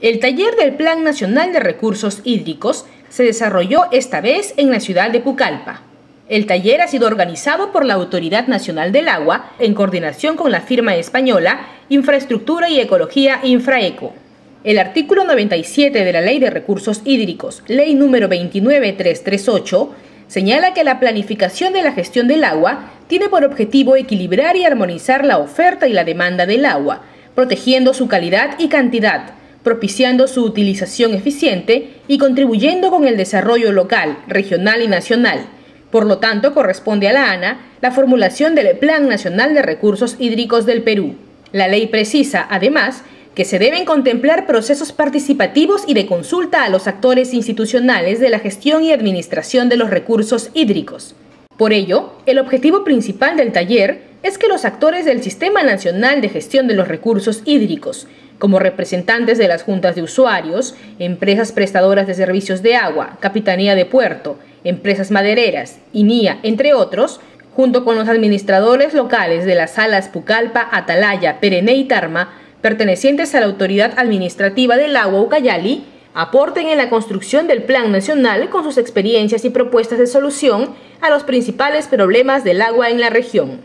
El taller del Plan Nacional de Recursos Hídricos se desarrolló esta vez en la ciudad de Pucallpa. El taller ha sido organizado por la Autoridad Nacional del Agua en coordinación con la firma española Infraestructura y Ecología Infraeco. El artículo 97 de la Ley de Recursos Hídricos, Ley número 29338, señala que la planificación de la gestión del agua tiene por objetivo equilibrar y armonizar la oferta y la demanda del agua, protegiendo su calidad y cantidad, propiciando su utilización eficiente y contribuyendo con el desarrollo local, regional y nacional. Por lo tanto, corresponde a la ANA la formulación del Plan Nacional de Recursos Hídricos del Perú. La ley precisa, además, que se deben contemplar procesos participativos y de consulta a los actores institucionales de la gestión y administración de los recursos hídricos. Por ello, el objetivo principal del taller es que los actores del Sistema Nacional de Gestión de los Recursos Hídricos, como representantes de las juntas de usuarios, empresas prestadoras de servicios de agua, Capitanía de Puerto, empresas madereras, INIA, entre otros, junto con los administradores locales de las salas Pucallpa, Atalaya, Perené y Tarma, pertenecientes a la Autoridad Administrativa del Agua Ucayali, aporten en la construcción del Plan Nacional con sus experiencias y propuestas de solución a los principales problemas del agua en la región.